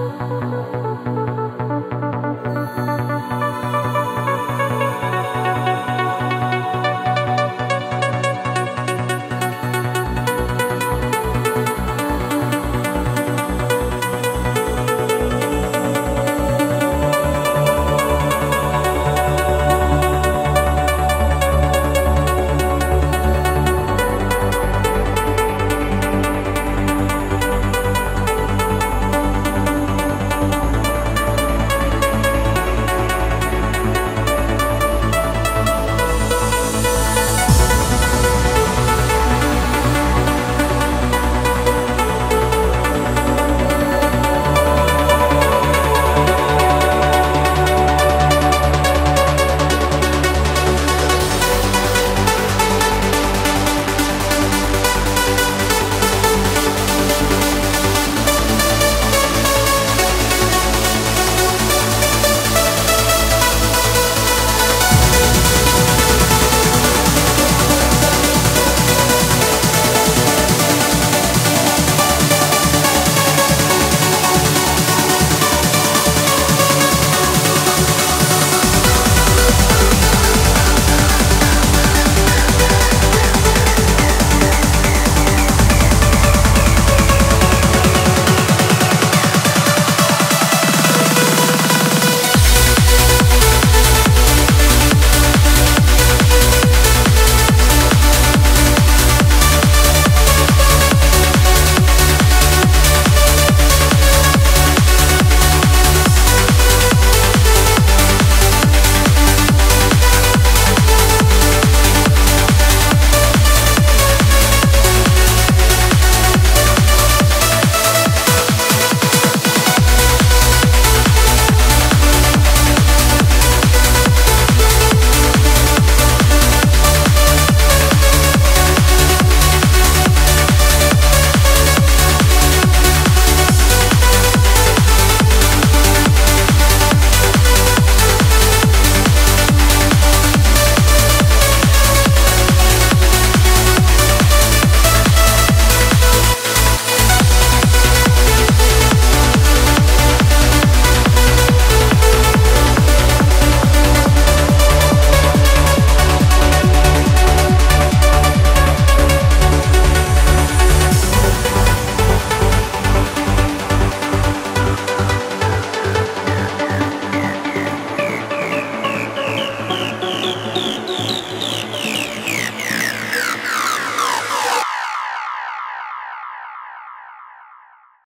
Música